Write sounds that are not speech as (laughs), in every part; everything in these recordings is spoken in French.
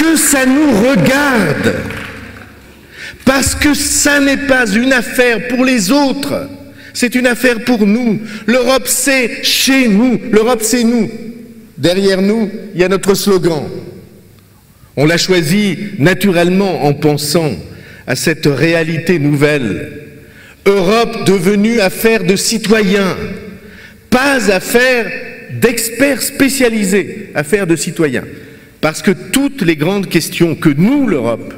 que ça nous regarde, parce que ça n'est pas une affaire pour les autres, c'est une affaire pour nous. L'Europe, c'est chez nous, l'Europe, c'est nous. Derrière nous, il y a notre slogan. On l'a choisi naturellement en pensant à cette réalité nouvelle. Europe devenue affaire de citoyens, pas affaire d'experts spécialisés, affaire de citoyens. Parce que toutes les grandes questions que nous, l'Europe,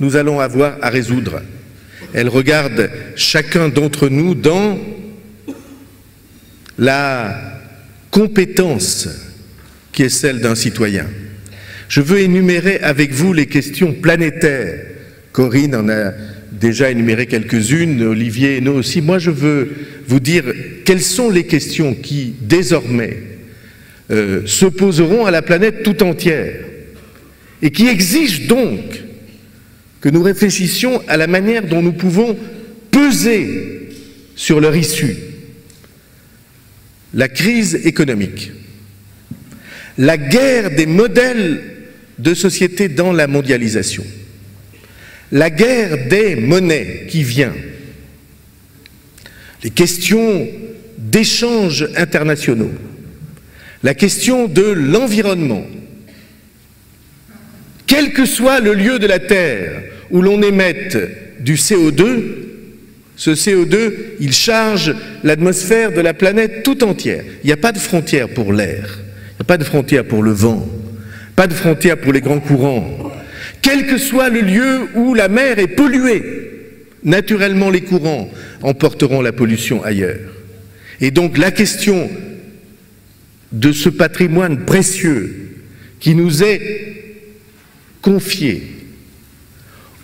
nous allons avoir à résoudre, elles regardent chacun d'entre nous dans la compétence qui est celle d'un citoyen. Je veux énumérer avec vous les questions planétaires. Corinne en a déjà énuméré quelques-unes, Olivier et nous aussi. Moi, je veux vous dire quelles sont les questions qui, désormais, euh, se poseront à la planète tout entière et qui exigent donc que nous réfléchissions à la manière dont nous pouvons peser sur leur issue. La crise économique, la guerre des modèles de société dans la mondialisation, la guerre des monnaies qui vient, les questions d'échanges internationaux, la question de l'environnement, quel que soit le lieu de la Terre où l'on émette du CO2, ce CO2, il charge l'atmosphère de la planète tout entière. Il n'y a pas de frontière pour l'air, il n'y a pas de frontière pour le vent, pas de frontière pour les grands courants. Quel que soit le lieu où la mer est polluée, naturellement les courants emporteront la pollution ailleurs. Et donc la question de ce patrimoine précieux qui nous est confié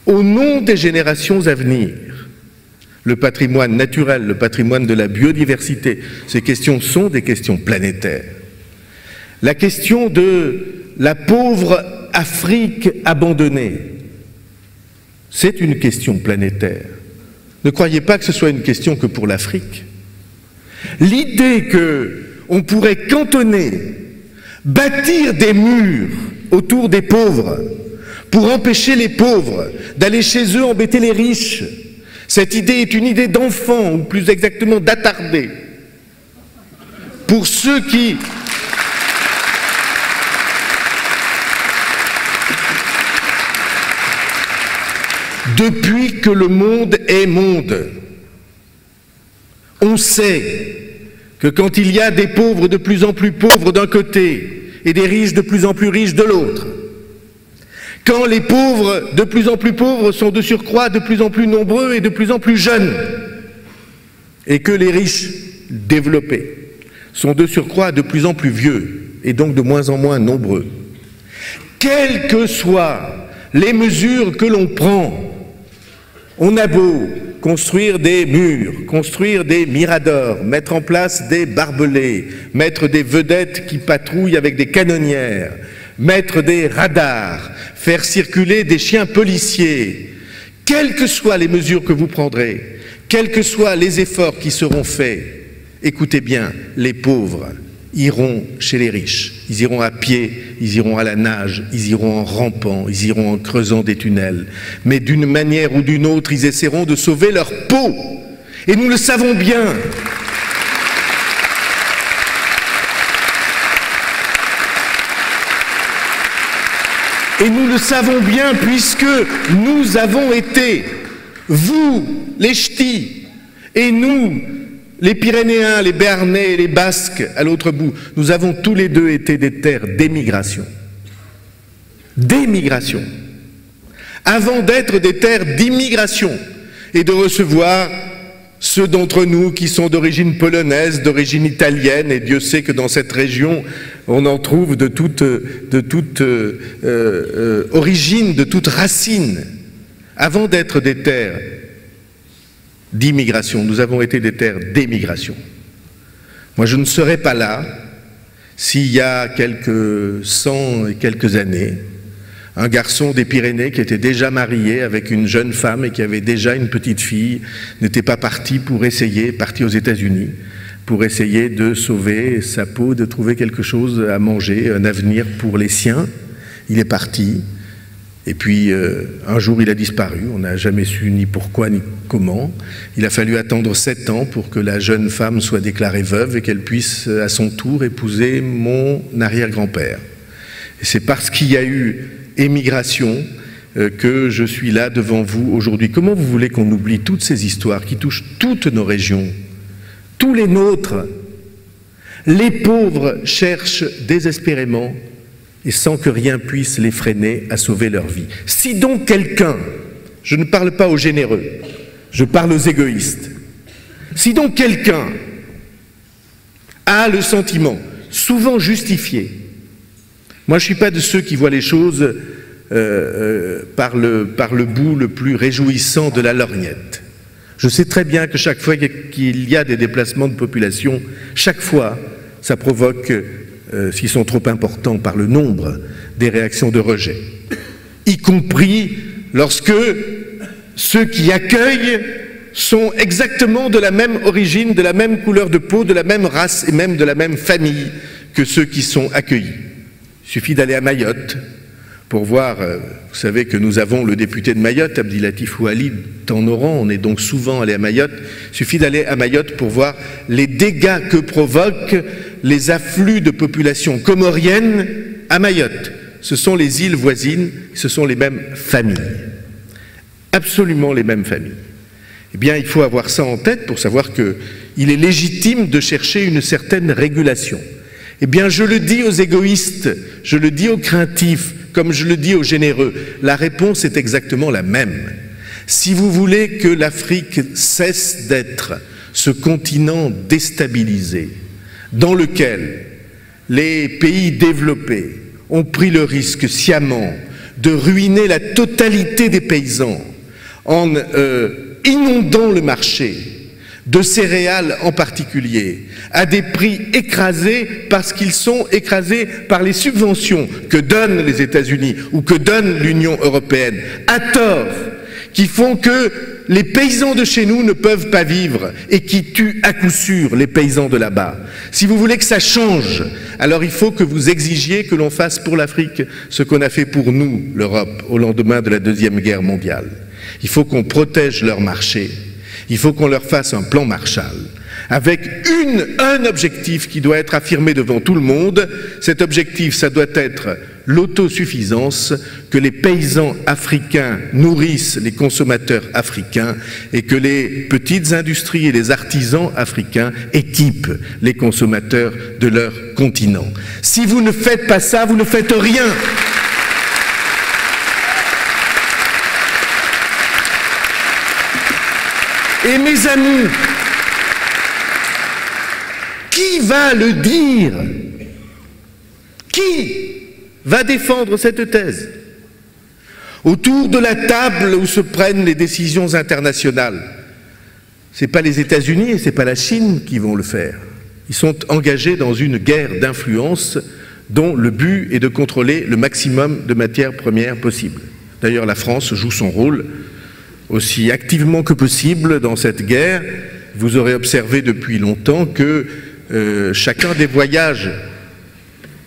au nom des générations à venir, le patrimoine naturel, le patrimoine de la biodiversité, ces questions sont des questions planétaires. La question de la pauvre Afrique abandonnée, c'est une question planétaire. Ne croyez pas que ce soit une question que pour l'Afrique. L'idée que on pourrait cantonner, bâtir des murs autour des pauvres pour empêcher les pauvres d'aller chez eux embêter les riches, cette idée est une idée d'enfant, ou plus exactement d'attardé. Pour ceux qui depuis que le monde est monde. On sait que quand il y a des pauvres de plus en plus pauvres d'un côté et des riches de plus en plus riches de l'autre, quand les pauvres de plus en plus pauvres sont de surcroît de plus en plus nombreux et de plus en plus jeunes, et que les riches développés sont de surcroît de plus en plus vieux et donc de moins en moins nombreux, quelles que soient les mesures que l'on prend on a beau construire des murs, construire des miradors, mettre en place des barbelés, mettre des vedettes qui patrouillent avec des canonnières, mettre des radars, faire circuler des chiens policiers, quelles que soient les mesures que vous prendrez, quels que soient les efforts qui seront faits, écoutez bien, les pauvres iront chez les riches. Ils iront à pied, ils iront à la nage, ils iront en rampant, ils iront en creusant des tunnels. Mais d'une manière ou d'une autre, ils essaieront de sauver leur peau. Et nous le savons bien. Et nous le savons bien puisque nous avons été, vous, les ch'tis, et nous, les Pyrénéens, les Béarnais, les Basques, à l'autre bout, nous avons tous les deux été des terres d'émigration. D'émigration. Avant d'être des terres d'immigration et de recevoir ceux d'entre nous qui sont d'origine polonaise, d'origine italienne, et Dieu sait que dans cette région, on en trouve de toute, euh, euh, origine, de toute racine. Avant d'être des terres d'immigration, nous avons été des terres d'émigration. Moi, je ne serais pas là s'il y a quelques cent et quelques années, un garçon des Pyrénées qui était déjà marié avec une jeune femme et qui avait déjà une petite fille n'était pas parti pour essayer, parti aux États-Unis, pour essayer de sauver sa peau, de trouver quelque chose à manger, un avenir pour les siens. Il est parti Et puis, euh, un jour, il a disparu. On n'a jamais su ni pourquoi ni comment. Il a fallu attendre sept ans pour que la jeune femme soit déclarée veuve et qu'elle puisse, à son tour, épouser mon arrière-grand-père. C'est parce qu'il y a eu émigration euh, que je suis là devant vous aujourd'hui. Comment vous voulez qu'on oublie toutes ces histoires qui touchent toutes nos régions, tous les nôtres Les pauvres cherchent désespérément et sans que rien puisse les freiner à sauver leur vie. Si donc quelqu'un, je ne parle pas aux généreux, je parle aux égoïstes, si donc quelqu'un a le sentiment, souvent justifié, moi je ne suis pas de ceux qui voient les choses euh, euh, par, le, par le bout le plus réjouissant de la lorgnette. Je sais très bien que chaque fois qu'il y a des déplacements de population, chaque fois, ça provoque euh, s'ils sont trop importants par le nombre des réactions de rejet, y compris lorsque ceux qui accueillent sont exactement de la même origine, de la même couleur de peau, de la même race et même de la même famille que ceux qui sont accueillis. Il suffit d'aller à Mayotte pour voir, euh, vous savez que nous avons le député de Mayotte, Abdilatif Ouali, en Oran, on est donc souvent allé à Mayotte, il suffit d'aller à Mayotte pour voir les dégâts que provoquent les afflux de population comorienne à Mayotte. Ce sont les îles voisines, ce sont les mêmes familles. Absolument les mêmes familles. Eh bien, il faut avoir ça en tête pour savoir qu'il est légitime de chercher une certaine régulation. Eh bien, je le dis aux égoïstes, je le dis aux craintifs, comme je le dis aux généreux, la réponse est exactement la même. Si vous voulez que l'Afrique cesse d'être ce continent déstabilisé, dans lequel les pays développés ont pris le risque sciemment de ruiner la totalité des paysans en euh, inondant le marché de céréales en particulier, à des prix écrasés parce qu'ils sont écrasés par les subventions que donnent les États-Unis ou que donne l'Union européenne, à tort, qui font que les paysans de chez nous ne peuvent pas vivre et qui tuent à coup sûr les paysans de là-bas. Si vous voulez que ça change, alors il faut que vous exigiez que l'on fasse pour l'Afrique ce qu'on a fait pour nous, l'Europe, au lendemain de la Deuxième Guerre mondiale. Il faut qu'on protège leur marché. Il faut qu'on leur fasse un plan Marshall avec un objectif qui doit être affirmé devant tout le monde. Cet objectif, ça doit être l'autosuffisance, que les paysans africains nourrissent les consommateurs africains et que les petites industries et les artisans africains équipent les consommateurs de leur continent. Si vous ne faites pas ça, vous ne faites rien. Et mes amis, qui va le dire? Qui va défendre cette thèse? Autour de la table où se prennent les décisions internationales, ce n'est pas les États-Unis et ce n'est pas la Chine qui vont le faire. Ils sont engagés dans une guerre d'influence dont le but est de contrôler le maximum de matières premières possibles. D'ailleurs, la France joue son rôle aussi activement que possible dans cette guerre. Vous aurez observé depuis longtemps que euh, chacun des voyages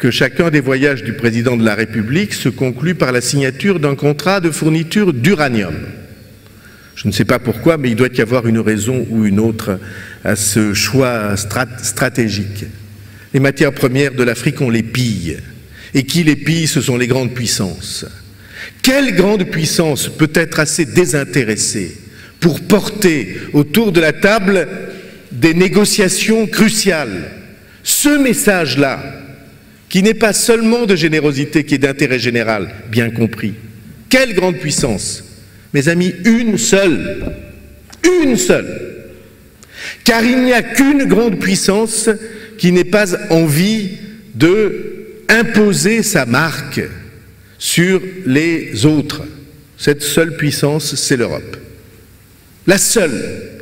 que chacun des voyages du président de la République se conclut par la signature d'un contrat de fourniture d'uranium. Je ne sais pas pourquoi, mais il doit y avoir une raison ou une autre à ce choix stratégique. Les matières premières de l'Afrique, on les pille. Et qui les pille, ce sont les grandes puissances. Quelle grande puissance peut être assez désintéressée pour porter autour de la table des négociations cruciales? Ce message-là, qui n'est pas seulement de générosité, qui est d'intérêt général, bien compris. Quelle grande puissance Mes amis, une seule. Une seule. Car il n'y a qu'une grande puissance qui n'ait pas envie de imposer sa marque sur les autres. Cette seule puissance, c'est l'Europe. La seule.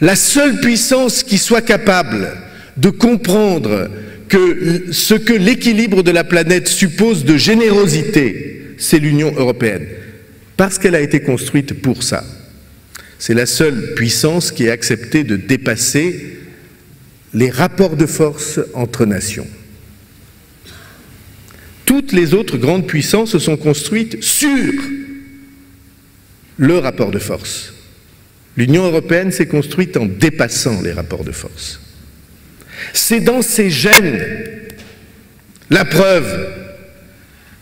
La seule puissance qui soit capable de comprendre que ce que l'équilibre de la planète suppose de générosité, c'est l'Union européenne, parce qu'elle a été construite pour ça. C'est la seule puissance qui a accepté de dépasser les rapports de force entre nations. Toutes les autres grandes puissances se sont construites sur le rapport de force. L'Union européenne s'est construite en dépassant les rapports de force. C'est dans ces gènes la preuve.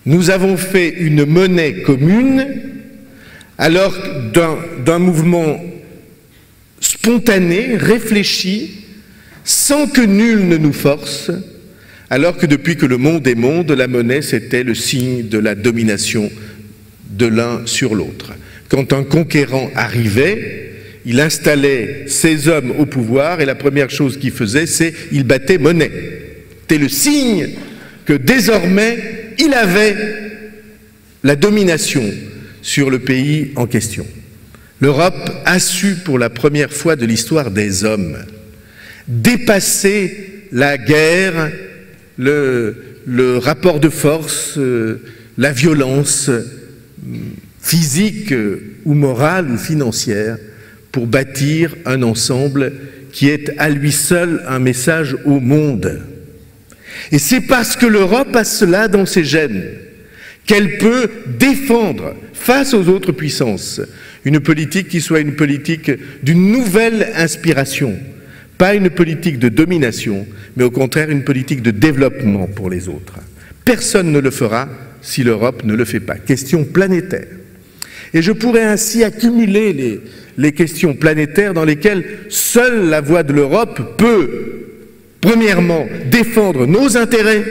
Nous avons fait une monnaie commune alors d'un mouvement spontané, réfléchi, sans que nul ne nous force, alors que depuis que le monde est monde, la monnaie, c'était le signe de la domination de l'un sur l'autre. Quand un conquérant arrivait, il installait ses hommes au pouvoir et la première chose qu'il faisait, c'est il battait monnaie. C'était le signe que désormais, il avait la domination sur le pays en question. L'Europe a su pour la première fois de l'histoire des hommes dépasser la guerre, le, rapport de force, euh, la violence euh, physique ou morale ou financière pour bâtir un ensemble qui est à lui seul un message au monde. Et c'est parce que l'Europe a cela dans ses gènes qu'elle peut défendre face aux autres puissances une politique qui soit une politique d'une nouvelle inspiration, pas une politique de domination, mais au contraire une politique de développement pour les autres. Personne ne le fera si l'Europe ne le fait pas. Question planétaire. Et je pourrais ainsi accumuler les, questions planétaires dans lesquelles seule la voix de l'Europe peut, premièrement, défendre nos intérêts,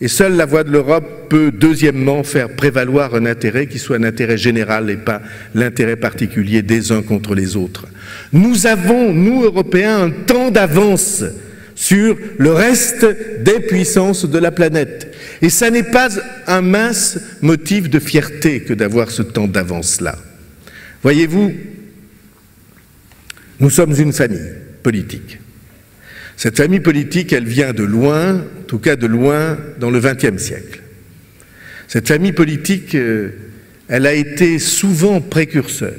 et seule la voix de l'Europe peut, deuxièmement, faire prévaloir un intérêt qui soit un intérêt général et pas l'intérêt particulier des uns contre les autres. Nous avons, nous, Européens, un temps d'avance sur le reste des puissances de la planète. Et ça n'est pas un mince motif de fierté que d'avoir ce temps d'avance-là. Voyez-vous, nous sommes une famille politique. Cette famille politique, elle vient de loin, en tout cas de loin, dans le XXe siècle. Cette famille politique, euh, elle a été souvent précurseur.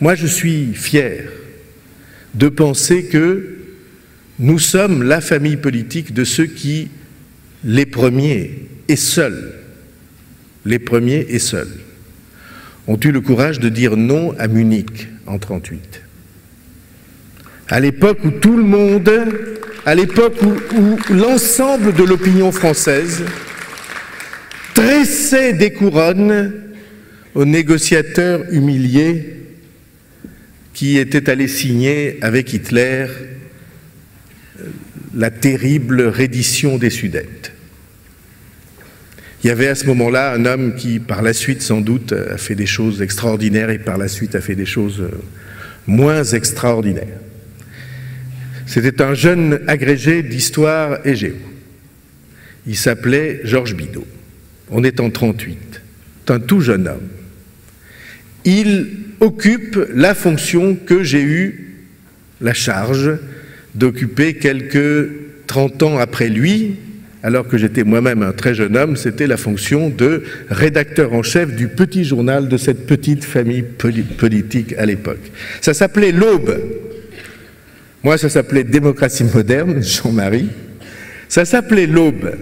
Moi, je suis fier de penser que nous sommes la famille politique de ceux qui, les premiers et seuls, les premiers et seuls, ont eu le courage de dire non à Munich en 1938 à l'époque où tout le monde, à l'époque où, l'ensemble de l'opinion française tressait des couronnes aux négociateurs humiliés qui étaient allés signer avec Hitler euh, la terrible reddition des Sudètes. Il y avait à ce moment-là un homme qui, par la suite, sans doute, a fait des choses extraordinaires et par la suite a fait des choses euh, moins extraordinaires. C'était un jeune agrégé d'histoire et géo. Il s'appelait Georges Bidault. On est en 38. C'est un tout jeune homme. Il occupe la fonction que j'ai eu la charge d'occuper quelques 30 ans après lui, alors que j'étais moi-même un très jeune homme, c'était la fonction de rédacteur en chef du petit journal de cette petite famille politique à l'époque. Ça s'appelait L'Aube. Moi, ça s'appelait Démocratie moderne, (laughs) Jean-Marie. Ça s'appelait L'Aube.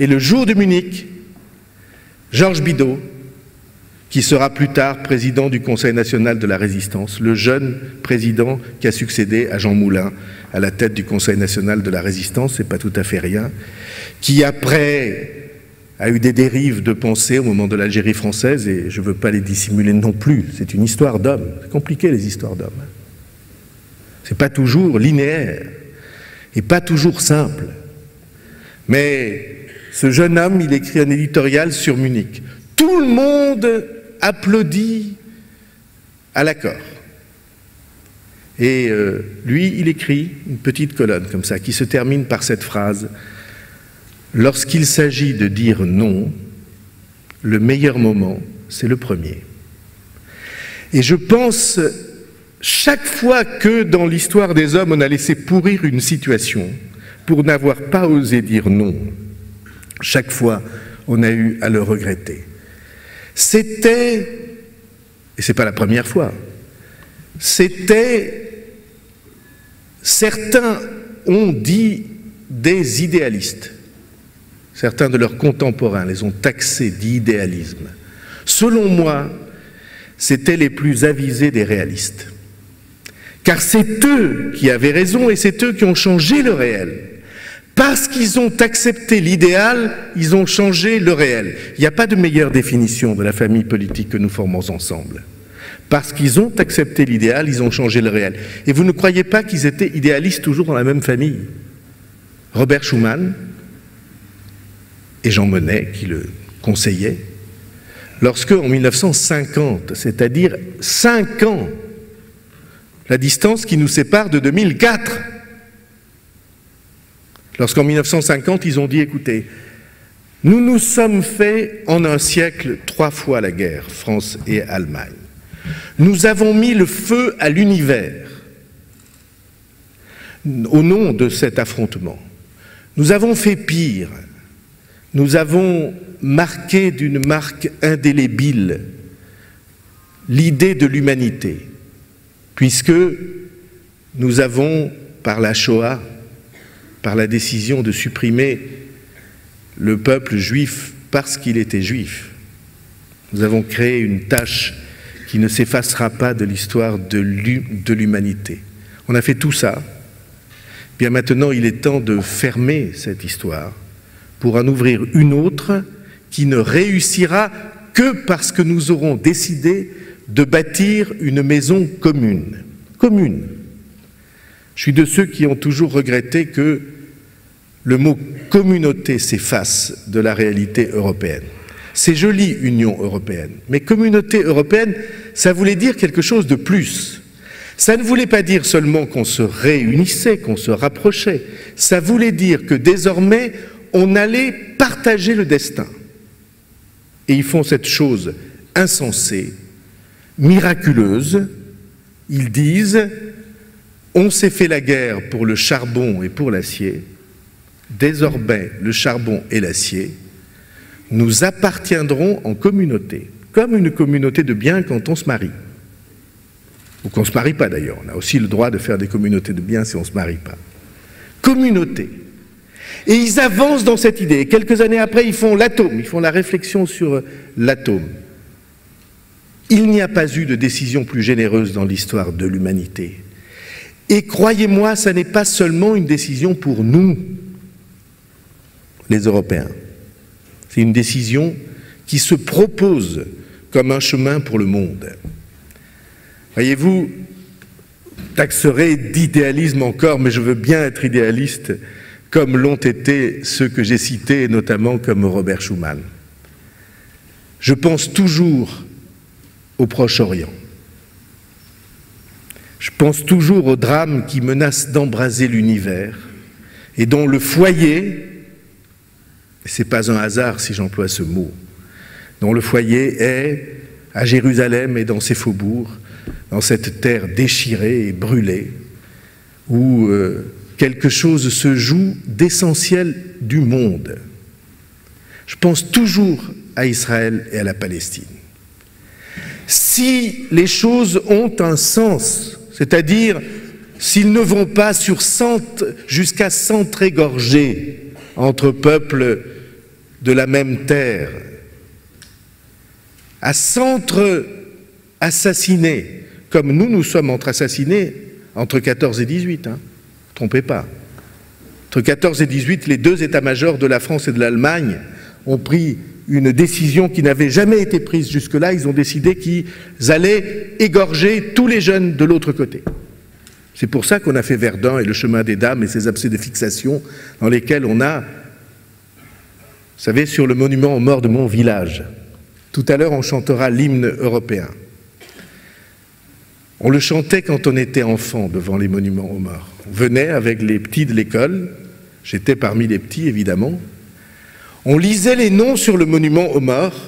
Et le jour de Munich, Georges Bidault, qui sera plus tard président du Conseil national de la résistance, le jeune président qui a succédé à Jean Moulin à la tête du Conseil national de la résistance, c'est pas tout à fait rien, qui après a eu des dérives de pensée au moment de l'Algérie française, et je ne veux pas les dissimuler non plus, c'est une histoire d'homme, c'est compliqué les histoires d'hommes. C'est pas toujours linéaire et pas toujours simple. Mais ce jeune homme, il écrit un éditorial sur Munich. Tout le monde applaudit à l'accord. Et euh, lui, il écrit une petite colonne comme ça qui se termine par cette phrase Lorsqu'il s'agit de dire non, le meilleur moment, c'est le premier. Et je pense chaque fois que dans l'histoire des hommes on a laissé pourrir une situation pour n'avoir pas osé dire non, chaque fois on a eu à le regretter. C'était, et ce n'est pas la première fois, c'était, certains ont dit des idéalistes. certains de leurs contemporains les ont taxés d'idéalisme. Selon moi, c'étaient les plus avisés des réalistes. Car c'est eux qui avaient raison et c'est eux qui ont changé le réel. Parce qu'ils ont accepté l'idéal, ils ont changé le réel. Il n'y a pas de meilleure définition de la famille politique que nous formons ensemble. Parce qu'ils ont accepté l'idéal, ils ont changé le réel. Et vous ne croyez pas qu'ils étaient idéalistes toujours dans la même famille? Robert Schuman et Jean Monnet, qui le conseillaient, lorsque, en 1950, c'est-à-dire cinq ans, la distance qui nous sépare de 2004, lorsqu'en 1950, ils ont dit, écoutez, nous nous sommes fait en un siècle trois fois la guerre, France et Allemagne. Nous avons mis le feu à l'univers au nom de cet affrontement. Nous avons fait pire. Nous avons marqué d'une marque indélébile l'idée de l'humanité, puisque nous avons, par la Shoah, par la décision de supprimer le peuple juif parce qu'il était juif, nous avons créé une tâche qui ne s'effacera pas de l'histoire de l'humanité. On a fait tout ça. Bien maintenant, il est temps de fermer cette histoire pour en ouvrir une autre qui ne réussira que parce que nous aurons décidé de bâtir une maison commune. Commune. Je suis de ceux qui ont toujours regretté que le mot communauté s'efface de la réalité européenne. C'est joli, Union européenne, mais communauté européenne, ça voulait dire quelque chose de plus. Ça ne voulait pas dire seulement qu'on se réunissait, qu'on se rapprochait, ça voulait dire que désormais, on allait partager le destin. Et ils font cette chose insensée, miraculeuse. Ils disent, on s'est fait la guerre pour le charbon et pour l'acier, désormais le charbon et l'acier, nous appartiendrons en communauté, comme une communauté de biens quand on se marie. Ou qu'on ne se marie pas d'ailleurs. On a aussi le droit de faire des communautés de biens si on ne se marie pas. Communauté. Et ils avancent dans cette idée. quelques années après, ils font l'atome, ils font la réflexion sur l'atome. Il n'y a pas eu de décision plus généreuse dans l'histoire de l'humanité. Et croyez-moi, ça n'est pas seulement une décision pour nous, les Européens. C'est une décision qui se propose comme un chemin pour le monde. Voyez-vous, taxerai d'idéalisme encore, mais je veux bien être idéaliste comme l'ont été ceux que j'ai cités, notamment comme Robert Schuman. Je pense toujours au Proche-Orient. Je pense toujours au drame qui menace d'embraser l'univers et dont le foyer ce n'est pas un hasard si j'emploie ce mot, dont le foyer est à Jérusalem et dans ses faubourgs, dans cette terre déchirée et brûlée, où euh, quelque chose se joue d'essentiel du monde. Je pense toujours à Israël et à la Palestine. Si les choses ont un sens, c'est-à-dire s'ils ne vont pas jusqu'à s'entrégorger entre peuples de la même terre, à s'entre-assassiner, comme nous, nous sommes entre-assassinés entre 14 et 18, hein, trompez pas. Entre 14 et 18, les deux états-majors de la France et de l'Allemagne ont pris une décision qui n'avait jamais été prise jusque-là. Ils ont décidé qu'ils allaient égorger tous les jeunes de l'autre côté. C'est pour ça qu'on a fait Verdun et le chemin des dames et ces abcès de fixation dans lesquels on a vous savez, sur le monument aux morts de mon village. Tout à l'heure, on chantera l'hymne européen. On le chantait quand on était enfant devant les monuments aux morts. On venait avec les petits de l'école, j'étais parmi les petits évidemment. On lisait les noms sur le monument aux morts.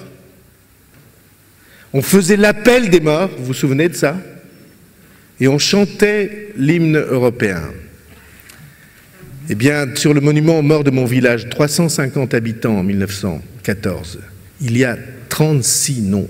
On faisait l'appel des morts, vous vous souvenez de ça? Et on chantait l'hymne européen. Eh bien, sur le monument aux morts de mon village, 350 habitants en 1914, il y a 36 noms